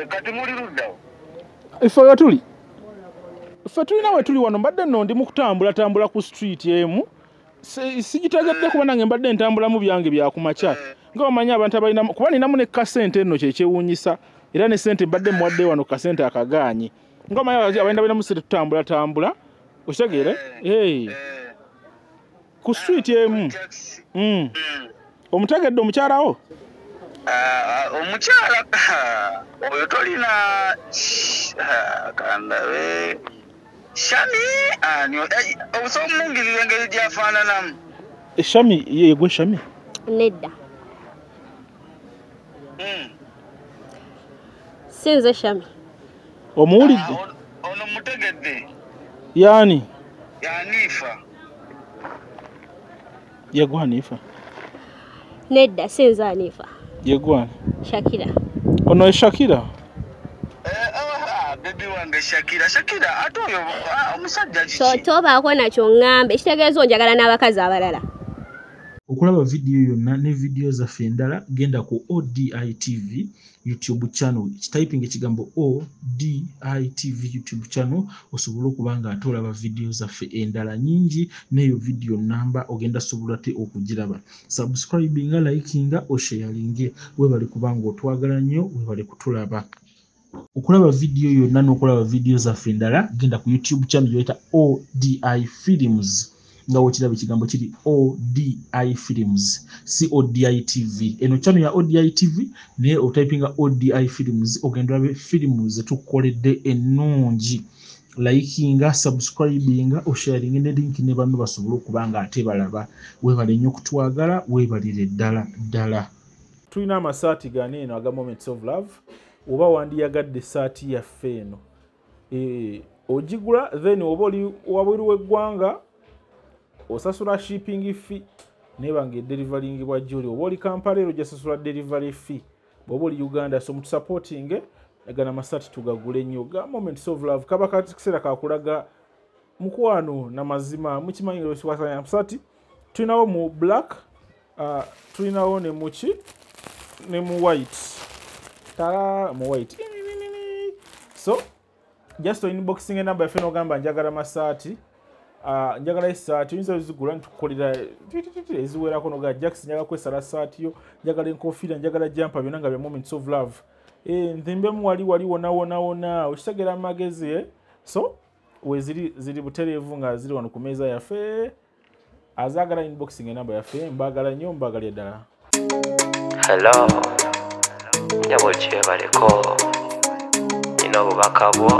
Eh, kati muli luddawo. Ife we tuli? Ffe tulina we tuli wano mbadde nno ndi mu kutambulatambula ku street emu. Si- sigitegedde kuba nange mbadde ntambulamu byange byakumakya nga bamanyi abantu abalina kuba ninamu ne kasente nno kyekyewuunyisa era ne sente mbadde muwadde wano kasente akagaanyi. Nga bamanyi abalina balinamu sente tutambulatambula okitegeere Hey, Eh, ku street emu. Taxi. Mm. Omutegedde omukyalawo omukyala oyo tolina Ah, kandabe shani ani obusobola omungirira engeri gyafaananamu? Eshami yegwe eshami nedda. Mm. sinze shami. Omuwulidde? Ah, ono- mutegedde. Yaani? Yaniifa yegwaniifa nedda sinze anifa yegwani shakira. Ono eshakira bebi wange shakira. Shakira ate oyo omusajja so kiki tobaako nakyo ŋŋambe ekitegeeza onjagala n'abakazi abalala okulaba vidiyo yonna ne vidiyo zaffe endala genda ku oditv youtube channel. Typing ekigambo oditv youtube channel osobole okuba nga ate olaba vidiyo zaffe endala nyingi n'eyo vidiyo namba ogenda sobola te okugiraba. Subscribinga likinga osharinge. Webale kubanga otwagala nnyo webale kutulaba. Okulaba vidiyo yonna n'okulaba vidiyo zaffe endala genda ku youtube channel gyoyita odi films nga wekiraba ekigambo kiri odi films si odi tv eno channel ya odi tv naye otypinga odi films ogenda olabe firimu zetukoledde ennungi. Likinga subscribinga osharinga ne linki ne banno basobole okuba nga ate balaba. Weebale nnyo okutwagala weebalire ddala ddala. Tulina amasaati gani eno aga moments of love? Oba wandiyagadde esaati yaffe eno? Eh, ogigula then oba oli wabweru w'eggwanga osasula shipping fee neba nga ederivaringibwa gyoli oba oli kampala ero gyasasula derivary fee. Bwoba oli uganda so mutusupporting gana amasaati tugagule nnyo. Ga moments of love. Kaba kakiseera kakulaga mukwano namazima mukimanyi lwesikwasanya amasaati tulinawo mu black uh, tulinawo ne muki ne mu white. Tala mu white. So just inboxing enamba yaffe nogamba njagala masaati njagala esaati oyinza ozigula nitukukolera titititi eziwerako noga jackson njagala kwesala saati yo njagala enkofiira njagala jampa byonna nga bya moments of love. E, nzimbemu wali wali wona wona wona okitegera amagezi eh? so weziri ziri butereevu nga ziri wano ku meeza yaffe. Azaagala inboxing enamba yaffe mbaagala nnyo mbaagalye ddala Hello, nyabo kyebaleko nina obubaka bwo